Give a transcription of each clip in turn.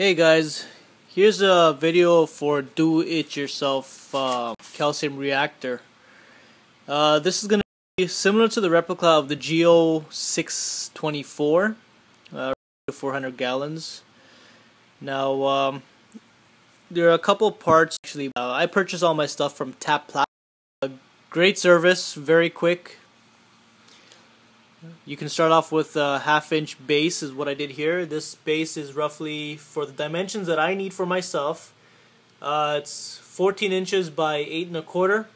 Hey guys, here's a video for do-it-yourself uh, calcium reactor. Uh, this is going to be similar to the replica of the Geo 624, uh, 400 gallons. Now, um, there are a couple parts actually. Uh, I purchased all my stuff from Tap Plastic. Great service, very quick, you can start off with a half inch base is what I did here. This base is roughly for the dimensions that I need for myself. Uh, it's 14 inches by 8 and a quarter.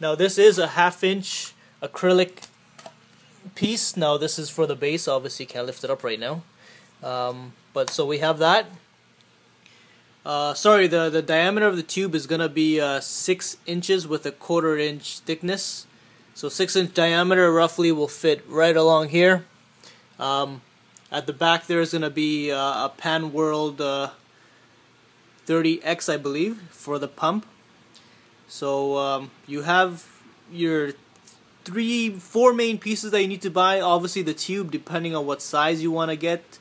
Now this is a half inch acrylic piece. Now this is for the base. Obviously can't lift it up right now. Um, but so we have that. Uh, sorry, the, the diameter of the tube is going to be uh, 6 inches with a quarter inch thickness. So 6 inch diameter roughly will fit right along here. Um, at the back there is going to be uh, a Pan World uh, 30X I believe for the pump. So um, you have your three, four main pieces that you need to buy. Obviously the tube depending on what size you want to get,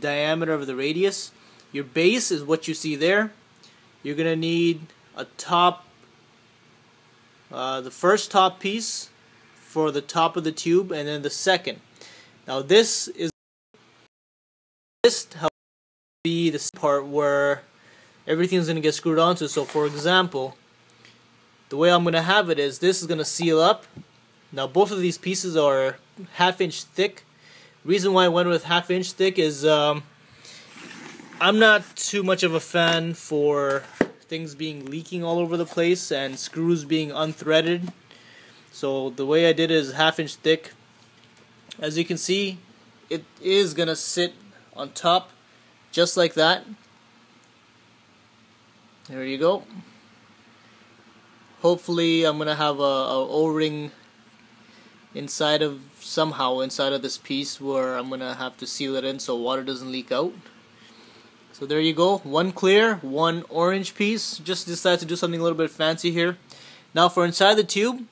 diameter of the radius. Your base is what you see there. You're going to need a top, uh, the first top piece for the top of the tube and then the second. Now this is this helps be the part where everything's going to get screwed onto. So for example, the way I'm going to have it is this is going to seal up. Now both of these pieces are half inch thick. Reason why I went with half inch thick is um, I'm not too much of a fan for things being leaking all over the place and screws being unthreaded so the way I did it is half inch thick. As you can see, it is gonna sit on top just like that. There you go. Hopefully I'm gonna have a, a O-ring inside of somehow inside of this piece where I'm gonna have to seal it in so water doesn't leak out. So there you go, one clear, one orange piece. Just decided to do something a little bit fancy here. Now for inside the tube,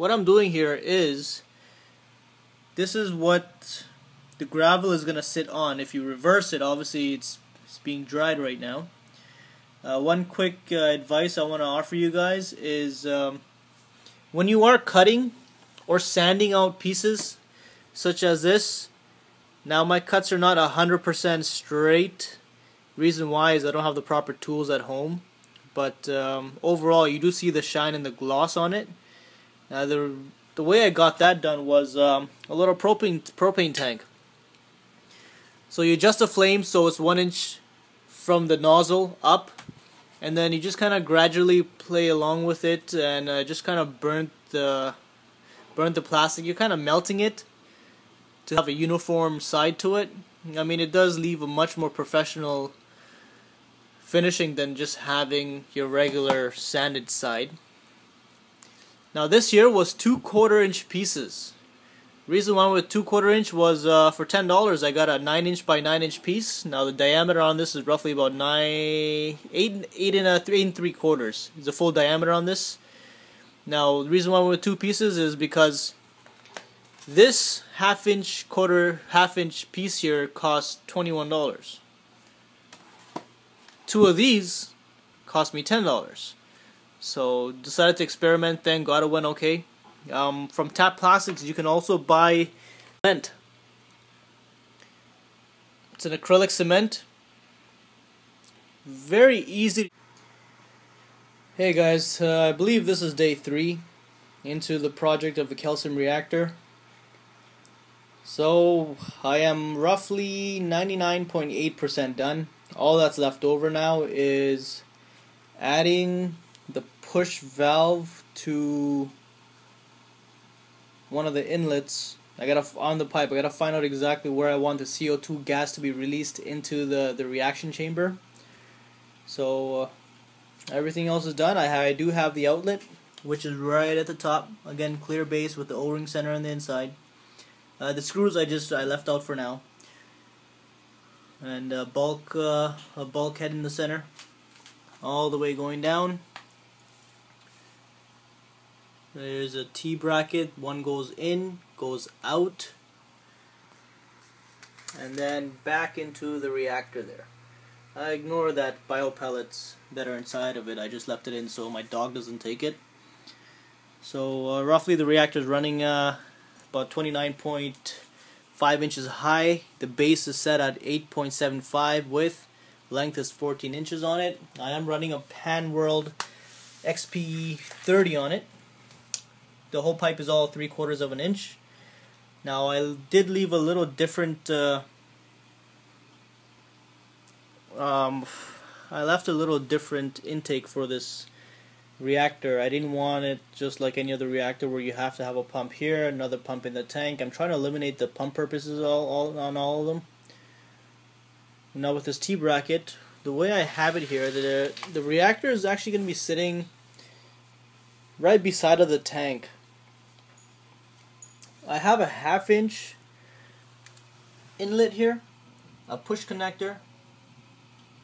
what I'm doing here is this is what the gravel is going to sit on. If you reverse it, obviously it's, it's being dried right now. Uh, one quick uh, advice I want to offer you guys is um, when you are cutting or sanding out pieces such as this, now my cuts are not 100% straight. Reason why is I don't have the proper tools at home. But um, overall, you do see the shine and the gloss on it. Now the the way I got that done was um, a little propane propane tank. So you adjust the flame so it's one inch from the nozzle up, and then you just kind of gradually play along with it and uh, just kind of burn the burn the plastic. You're kind of melting it to have a uniform side to it. I mean, it does leave a much more professional finishing than just having your regular sanded side. Now this here was two quarter inch pieces. Reason why with two quarter inch was uh, for ten dollars I got a nine inch by nine inch piece. Now the diameter on this is roughly about nine eight eight and a three and three quarters. It's a full diameter on this. Now the reason why with two pieces is because this half inch quarter half inch piece here cost twenty one dollars. Two of these cost me ten dollars. So decided to experiment then, got it went okay. Um, from Tap Plastics you can also buy cement. It's an acrylic cement. Very easy. Hey guys, uh, I believe this is day three into the project of the calcium reactor. So I am roughly 99.8% done. All that's left over now is adding push valve to one of the inlets. I gotta on the pipe. I gotta find out exactly where I want the CO2 gas to be released into the the reaction chamber. So uh, everything else is done. I, I do have the outlet, which is right at the top. Again, clear base with the O-ring center on the inside. Uh, the screws I just I left out for now. And a bulk uh, a bulkhead in the center, all the way going down. There's a T bracket, one goes in, goes out, and then back into the reactor there. I ignore that bio pellets that are inside of it. I just left it in so my dog doesn't take it. So uh, roughly the reactor is running uh, about 29.5 inches high. The base is set at 8.75 width. Length is 14 inches on it. I am running a Panworld XP30 on it. The whole pipe is all three quarters of an inch. Now I did leave a little different uh, um, I left a little different intake for this reactor. I didn't want it just like any other reactor where you have to have a pump here, another pump in the tank. I'm trying to eliminate the pump purposes all, all on all of them. Now with this T-bracket, the way I have it here, the, the reactor is actually going to be sitting right beside of the tank. I have a half inch inlet here, a push connector,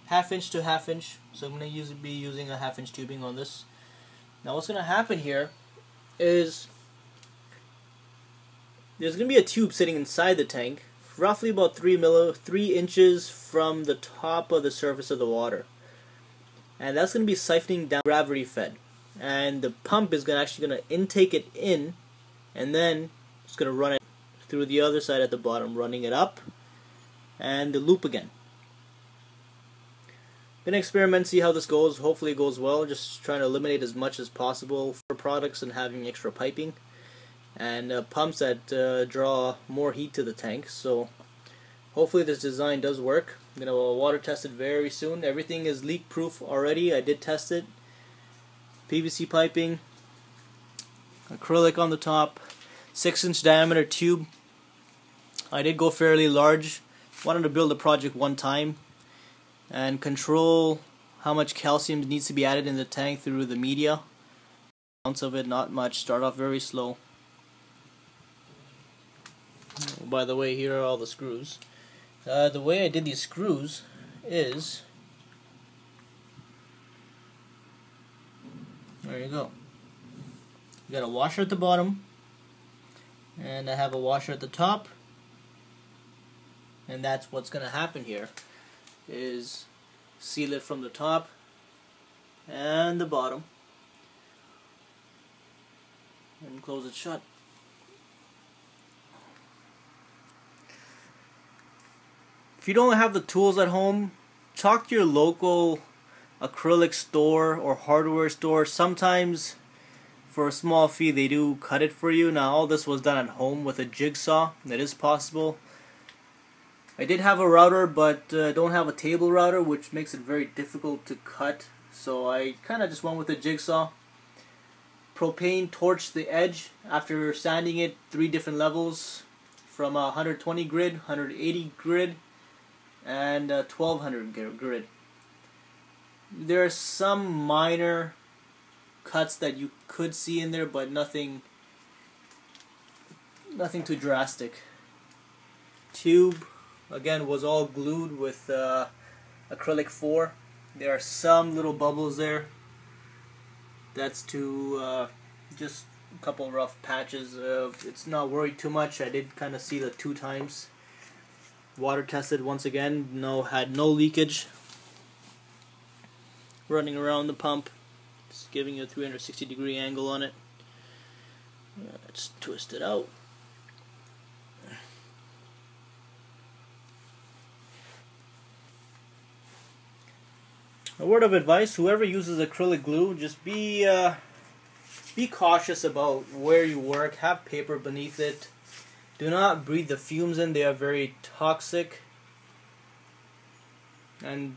half inch to half inch. So I'm going to use, be using a half inch tubing on this. Now what's going to happen here is there's going to be a tube sitting inside the tank, roughly about three milli, three inches from the top of the surface of the water, and that's going to be siphoning down gravity fed, and the pump is going to actually going to intake it in, and then it's going to run it through the other side at the bottom, running it up, and the loop again gonna experiment, see how this goes. Hopefully it goes well. Just trying to eliminate as much as possible for products and having extra piping and uh, pumps that uh, draw more heat to the tank. So hopefully this design does work. I'm gonna water test it very soon. Everything is leak proof already. I did test it. PVC piping, acrylic on the top, six inch diameter tube. I did go fairly large. Wanted to build a project one time and control how much calcium needs to be added in the tank through the media. Ounce of it, not much. Start off very slow. By the way, here are all the screws. Uh, the way I did these screws is there you go. You got a washer at the bottom, and I have a washer at the top, and that's what's going to happen here is seal it from the top and the bottom and close it shut. If you don't have the tools at home, talk to your local acrylic store or hardware store. Sometimes for a small fee they do cut it for you. Now all this was done at home with a jigsaw. That is possible. I did have a router, but uh, don't have a table router, which makes it very difficult to cut. So I kind of just went with a jigsaw. Propane torched the edge after sanding it three different levels from a 120 grit, 180 grit, and 1200 grit. There are some minor cuts that you could see in there, but nothing, nothing too drastic. Tube again was all glued with uh, acrylic 4 there are some little bubbles there. That's to uh, just a couple rough patches uh, it's not worried too much. I did kind of see the two times. Water tested once again no had no leakage. Running around the pump just giving you a 360 degree angle on it. Let's twist it out. A word of advice whoever uses acrylic glue just be uh, be cautious about where you work. Have paper beneath it. Do not breathe the fumes in. They are very toxic. And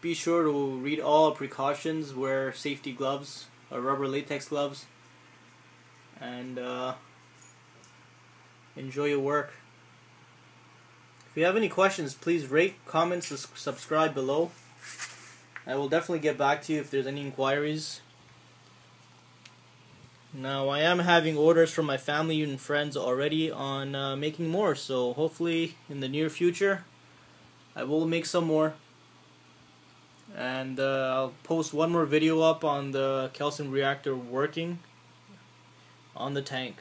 be sure to read all precautions wear safety gloves or rubber latex gloves and uh, enjoy your work if you have any questions please rate comment subscribe below I will definitely get back to you if there's any inquiries. Now, I am having orders from my family and friends already on uh, making more, so hopefully in the near future I will make some more. And uh, I'll post one more video up on the calcium reactor working on the tank.